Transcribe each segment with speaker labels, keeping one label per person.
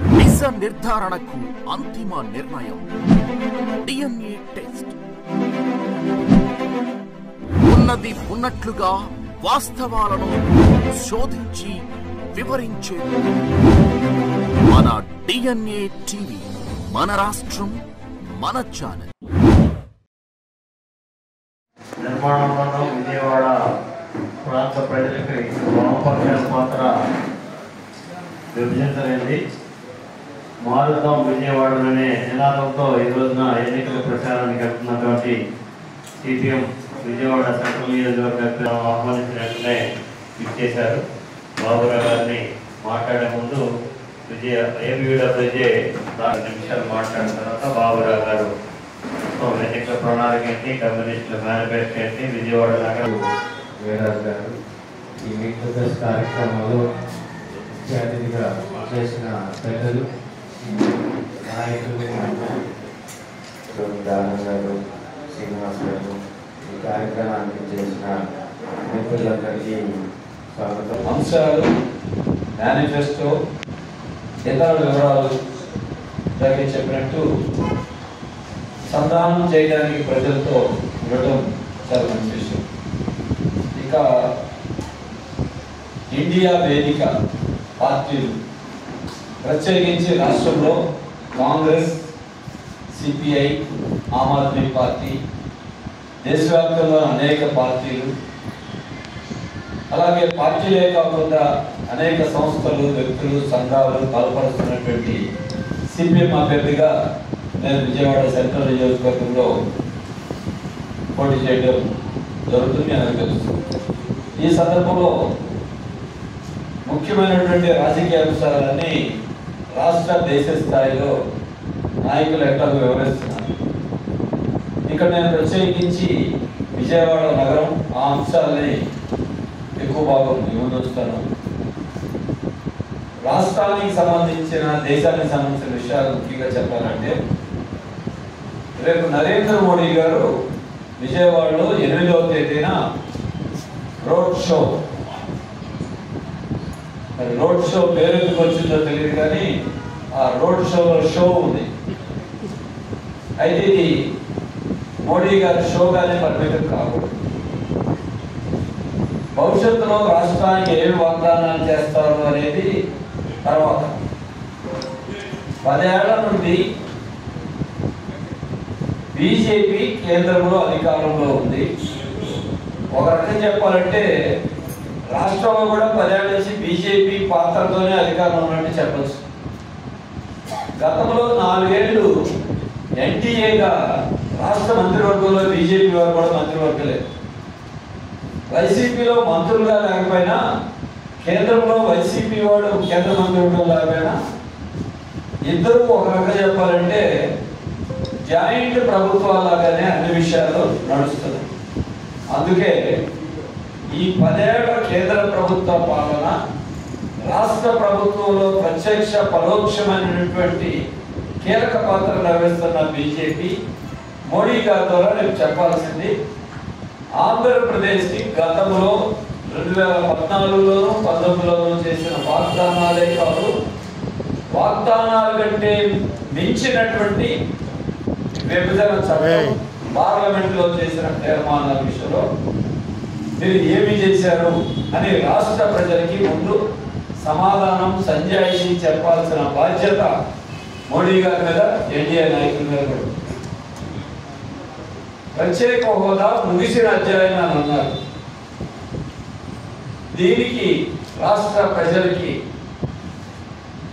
Speaker 1: నిజ నిర్ధారణకు అంతిమ నిర్ణయం. DNA test. ఉన్నది ఉన్నట్లుగా వాస్తవాలను శోధించి వివరించే మన డిఎన్ఏ టీవీ మన రాష్ట్రం మన ఛానల్.
Speaker 2: నిర్మాణంలోనూ విజయవాడ ప్రాంత ప్రజలకి వామపక్షాల పాత్ర విభజించలేదు. మారుతాం విజయవాడలోనే నినాదంతో ఈ రోజున ఎన్నికల ప్రచారానికి వెళ్తున్నటువంటి సిపిఎం విజయవాడ సెంట్రల్ నియోజకవర్గ ఆహ్వానించినట్టునే ఇచ్చేశారు బాబురావు గారిని మాట్లాడే ముందు విజయ ఏబిడబ్ల్యూజే నాలుగు నిమిషాలు మాట్లాడిన తర్వాత బాబురావు గారు మొత్తం ఎన్నికల ప్రణాళిక ఏంటి కమ్యూనిస్టుల మేనిఫెస్టో ఏంటి విజయవాడ నగరం?
Speaker 3: వీరాజు గారు ఈ మీట్ కార్యక్రమంలో ముఖ్య చేసిన పెద్దలు నాయకులు దానం గారు శ్రీనివాస్ గారు ఈ కార్యక్రమానికి చేసిన మిత్రులందరికీ స్వాగతం
Speaker 4: అంశాలు మేనిఫెస్టో ఇతర వివరాలు ఇందాకే చెప్పినట్టు సంధానం చేయడానికి ప్రజలతో ఉండటం చాలా మంచి విషయం. ఇక ఇండియా వేదిక పార్టీలు ప్రత్యేకించి రాష్ట్రంలో కాంగ్రెస్ సిపిఐ ఆమ్ ఆద్మీ పార్టీ దేశవ్యాప్తంగా అనేక పార్టీలు అలాగే పార్టీలే కాకుండా అనేక సంస్థలు వ్యక్తులు సంఘాలు బలపరుస్తున్నటువంటి సిపిఎం అభ్యర్థిగా నేను విజయవాడ సెంట్రల్ నియోజకవర్గంలో పోటీ చేయడం జరుగుతుంది అని తెలుసు. ఈ సందర్భంలో ముఖ్యమైనటువంటి రాజకీయ అంశాలన్నీ రాష్ట్ర దేశ స్థాయిలో నాయకులు ఎట్లా వివరిస్తున్నారు ఇక్కడ నేను ప్రత్యేకించి విజయవాడ నగరం ఆ అంశాలని ఎక్కువ భాగం వివరిస్తాను. రాష్ట్రానికి సంబంధించిన దేశానికి సంబంధించిన విషయాలు ముఖ్యంగా చెప్పాలంటే రేపు నరేంద్ర మోడీ గారు విజయవాడలో ఎనిమిదవ తేదీన రోడ్ షో మరి రోడ్ షో పేరు ఎందుకు వచ్చిందో తెలియదు కానీ ఆ రోడ్ షోలో షో ఉంది. అయితే ఇది మోడీ గారి షోగానే పరిమితం కాకూడదు భవిష్యత్తులో రాష్ట్రానికి ఏమి వాగ్దానాలు చేస్తారు అనేది తర్వాత. పదేళ్ళ నుండి బీజేపీ కేంద్రంలో అధికారంలో ఉంది. ఒక రకం చెప్పాలంటే రాష్ట్రంలో కూడా పదేళ్ళ బీజేపీ పాత్రతోనే అధికారం ఉన్నట్టు చెప్పచ్చు. గతంలో నాలుగేళ్ళు ఎన్టీఏగా రాష్ట్ర మంత్రివర్గంలో బీజేపీ వారు కూడా మంత్రివర్గలే. వైసీపీలో మంత్రులుగా లేకపోయినా కేంద్రంలో వైసీపీ వాడు కేంద్ర మంత్రివర్గం లేకపోయినా ఇద్దరు ఒక రకంగా చెప్పాలంటే జాయింట్ ప్రభుత్వాలాగానే అన్ని విషయాలు నడుస్తుంది అందుకే ఈ పదేళ్ళ కేంద్ర ప్రభుత్వ పాలన రాష్ట్ర ప్రభుత్వంలో ప్రత్యక్ష పరోక్షమైనటువంటి కీలక పాత్ర నిర్వహిస్తున్న బీజేపీ మోడీ గారి ద్వారా నేను చెప్పాల్సింది ఆంధ్రప్రదేశ్కి గతంలో రెండు వేల పద్నాలుగులోను పంతొమ్మిదిలోను చేసిన వాగ్దానాలే కాదు వాగ్దానాల కంటే మించినటువంటి విభజన చట్టం పార్లమెంట్లో చేసిన తీర్మానాల విషయంలో మీరు ఏమి చేశారు అని రాష్ట్ర ప్రజలకి ముందు సమాధానం సంజాయిషి చెప్పాల్సిన బాధ్యత మోడీ గారి మీద ఎన్డీఏ నాయకుల మీద ప్రత్యేక హోదా ముగిసిన అధ్యాయం అని అన్నారు. దీనికి రాష్ట్ర ప్రజలకి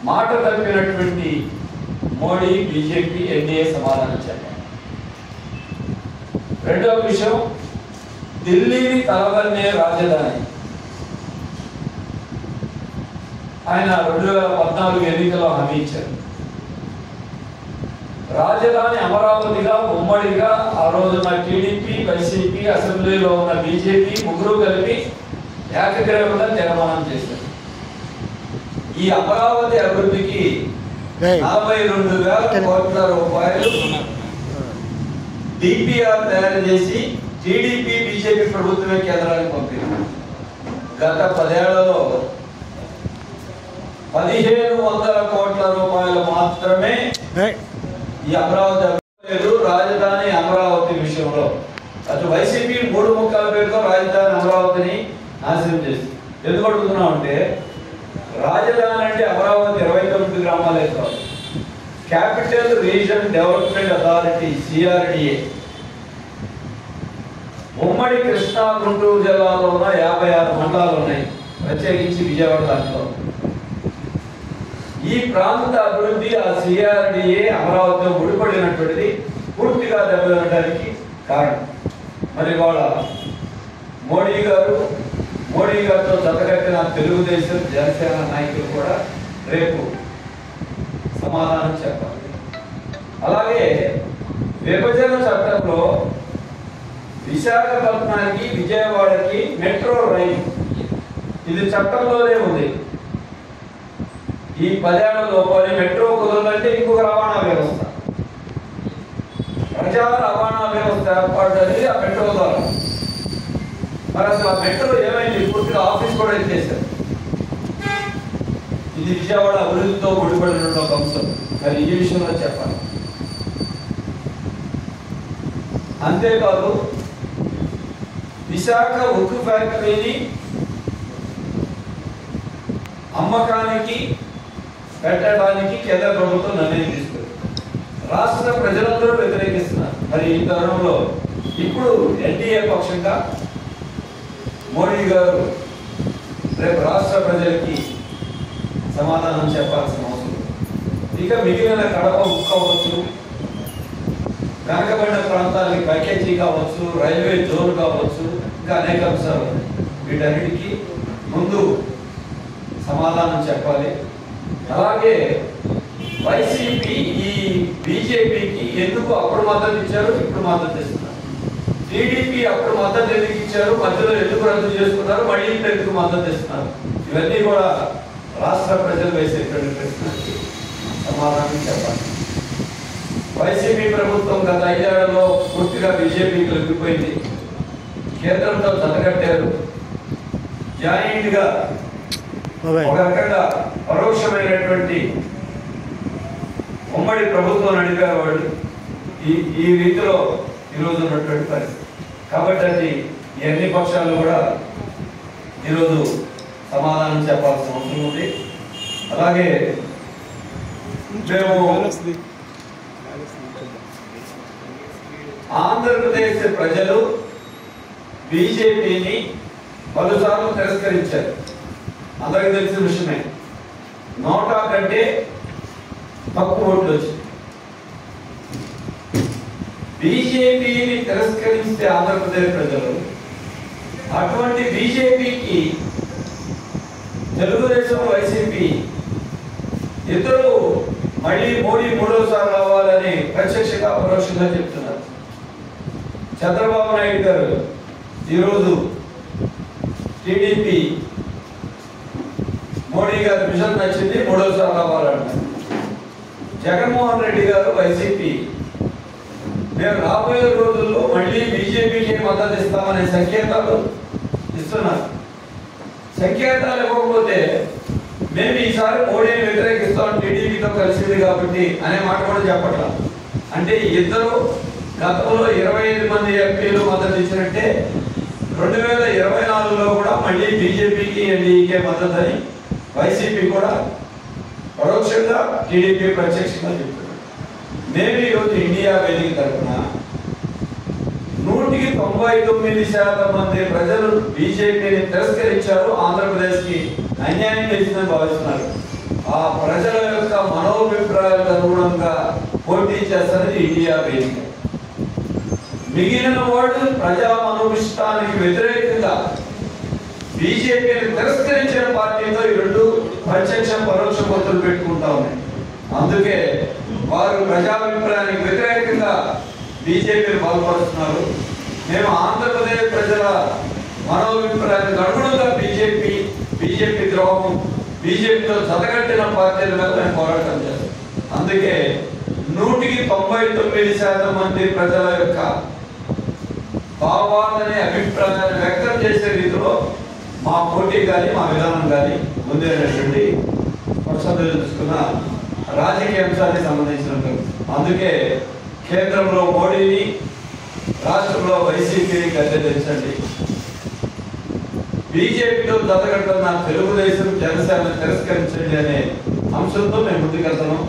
Speaker 4: మాట తప్పినటువంటి మోడీ బీజేపీ ఎన్డీఏ సమాధానం చెప్పారు రెండవ విషయం ఢిల్లీని తలవన్నే రాజధాని. ఆయన రెండు వేల పద్నాలుగు ఎన్నికల్లో హామీ ఇచ్చారు. రాజధాని అమరావతిగా ఉమ్మడిగా ఆ రోజున టీడీపీ వైసీపీ అసెంబ్లీలో ఉన్న బీజేపీ ముగ్గురు కలిపి ఏకగ్రీవంగా తీర్మానం చేశారు. ఈ అమరావతి అభివృద్ధికి నలభై రెండు వేల కోట్ల రూపాయలు. డిపిఆర్ తయారు చేసి టీడీపీ బీజేపీ ప్రభుత్వమే కేంద్రానికి పంపింది. గత పదేళ్ళలో పదిహేను వందల కోట్ల రూపాయల ఈ అమరావతి అభివృద్ధి లేదు. రాజధాని అమరావతి విషయంలో. అటు వైసీపీ మూడు ముక్కల పేరుతో రాజధాని అమరావతిని నాశనం చేసింది. ఎందుకు అడుగుతున్నాం అంటే రాజధాని అంటే అమరావతి ఇరవై తొమ్మిది గ్రామాలే కాదు. Capital region development authority CRDA ఉమ్మడి కృష్ణా గుంటూరు జిల్లాలో ఉన్న యాభై ఆరు మండలాలు ఉన్నాయి ప్రత్యేకించి విజయవాడ దాంట్లో. ఈ ప్రాంత అభివృద్ధి ఆ సిఆర్డిఏ అమరావతిలో ముడిపడినటువంటిది పూర్తిగా దెబ్బతినడానికి కారణం. మరి వాళ్ళ మోడీ గారు మోడీ గారితో జతకట్టిన తెలుగుదేశం జనసేన నాయకులు కూడా రేపు సమాధానం చెప్పాలి. అలాగే విభజన చట్టంలో విశాఖపట్నానికి విజయవాడకి మెట్రో రైలు. ఇది చట్టంలోనే ఉంది. ఈ పదేళ్ళ లోపలి మెట్రో కుదరదంటే ఇంకొక రవాణా వ్యవస్థ. ప్రజా రవాణా వ్యవస్థ ఏర్పడ్డది అనేది ఆ మెట్రో ద్వారా. మరి అసలు ఆ మెట్రో ఏమైంది? పూర్తిగా ఆఫీస్ కూడా ఎత్తేసారు. ఇది విజయవాడ అభివృద్ధితో ముడిపడిన ఒక అంశం. మరి ఈ విషయంలో చెప్పాలి. అంతేకాదు విశాఖ ఉక్కు ఫ్యాక్టరీని అమ్మకానికి పెట్టడానికి కేంద్ర ప్రభుత్వం నిర్ణయం తీసుకుంది. రాష్ట్ర ప్రజలందరూ వ్యతిరేకిస్తున్నారు. మరి ఈ తరుణంలో ఇప్పుడు ఎన్డీఏ పక్షంగా మోడీ గారు రేపు రాష్ట్ర ప్రజలకి సమాధానం చెప్పాల్సిన అవసరం ఇక మిగిలిన కడప ఉక్క కావచ్చు వెనకబడిన ప్రాంతాలకి ప్యాకేజీ కావచ్చు రైల్వే జోన్ కావచ్చు ఇంకా అనేక అంశాలు ఉన్నాయి. వీటన్నిటికీ ముందు సమాధానం చెప్పాలి. అలాగే వైసీపీ ఈ బీజేపీకి ఎందుకు అప్పుడు మద్దతు ఇచ్చారు ఇప్పుడు మద్దతు ఇస్తున్నారు? టీడీపీ అప్పుడు మద్దతు ఎందుకు ఇచ్చారు మధ్యలో ఎందుకు రద్దు చేసుకున్నారు మళ్ళీ ఎందుకు మద్దతు ఇస్తున్నారు? ఇవన్నీ కూడా రాష్ట్ర ప్రజలు వేసేటువంటి ప్రశ్నకి సమాధానం చెప్పాలి. వైసీపీ ప్రభుత్వం గత ఐదేళ్ళలో పూర్తిగా బీజేపీకి లొంగిపోయింది. కేంద్రంతో జతకట్టారు జాయింట్గా ఒక రకంగా పరోక్షమైనటువంటి ఉమ్మడి ప్రభుత్వం నడిపారు వాళ్ళు. ఈ ఈ రీతిలో ఈరోజు ఉన్నటువంటి పరిస్థితి. కాబట్టి అది ఈ అన్ని పక్షాలు కూడా ఈరోజు సమాధానం చెప్పాల్సిన అవసరం ఉంది. అలాగే మేము ఆంధ్రప్రదేశ్ ప్రజలు బీజేపీని పలుసార్లు తిరస్కరించారు. అందరికీ తెలిసిన విషయమే. నోటా కంటే తక్కువ ఓట్లు వచ్చింది బీజేపీని తిరస్కరిస్తే ఆంధ్రప్రదేశ్ ప్రజలు అటువంటి బీజేపీకి తెలుగుదేశం వైసీపీ ఇద్దరు మళ్ళీ మోడీ మూడోసారి రావాలని ప్రత్యక్షంగా పరోక్షంగా చెప్తున్నారు చంద్రబాబు నాయుడు గారు ఈరోజు టీడీపీ మోడీ గారి మిషన్ నచ్చింది మూడోసారి రావాలంట. జగన్మోహన్ రెడ్డి గారు వైసీపీ. మేము రాబోయే రోజుల్లో మళ్ళీ బీజేపీకి మద్దతు ఇస్తామనే సంకేతాలు ఇస్తున్నారు సంకేతాలు ఇవ్వకపోతే మేము ఈసారి మోడీని వ్యతిరేకిస్తాం టీడీపీతో కలిసింది కాబట్టి అనే మాట కూడా చెప్పట్లా. అంటే ఇద్దరు గతంలో ఇరవై ఐదు మంది ఎంపీలు మద్దతు ఇచ్చినట్టే రెండు వేల ఇరవై నాలుగులో కూడా మళ్ళీ బీజేపీకి ఎన్డీఏకే మద్దతు అని వైసీపీ కూడా పరోక్షంగా టీడీపీ ప్రత్యక్షంగా చెప్తున్నారు. మేము ఈరోజు ఇండియా వేదిక తరఫున నూటికి తొంభై తొమ్మిది శాతం మంది ప్రజలు బీజేపీని తిరస్కరించారు ఆంధ్రప్రదేశ్కి అన్యాయం చేసిందని భావిస్తున్నారు. ఆ ప్రజల యొక్క మనోభిప్రాయాలకు అనుగుణంగా పోటీ చేస్తున్నది ఇండియా వేదిక. మిగిలిన వాళ్ళు ప్రజా మనోభిష్టానికి వ్యతిరేకంగా బీజేపీని తిరస్కరించిన పార్టీతో ఈ రెండు ప్రత్యక్ష పరోక్ష పొత్తులు పెట్టుకుంటా ఉన్నాయి. అందుకే వారు ప్రజాభిప్రాయానికి వ్యతిరేకంగా బీజేపీని బలపరుస్తున్నారు. మేము ఆంధ్రప్రదేశ్ ప్రజల మనోభిప్రాయానికి అనుగుణంగా బీజేపీ బీజేపీ ద్రోహం బీజేపీతో జతగట్టిన పార్టీల మీద మేము పోరాటం చేస్తాం. అందుకే నూటికి తొంభై తొమ్మిది శాతం మంది ప్రజల యొక్క కావాలనే అభిప్రాయాన్ని వ్యక్తం చేసే రీతిలో మా పోటీ కానీ మా విధానం కానీ ముందేటటువంటి పక్షాలు రాజకీయ అంశానికి సంబంధించినట్టు. అందుకే కేంద్రంలో మోడీని రాష్ట్రంలో వైసీపీని గద్దెదించండి బీజేపీతో జతగట్టున్న తెలుగుదేశం జనసేన తిరస్కరించండి అనే అంశంతో మేము ముందుకెళ్తున్నాం.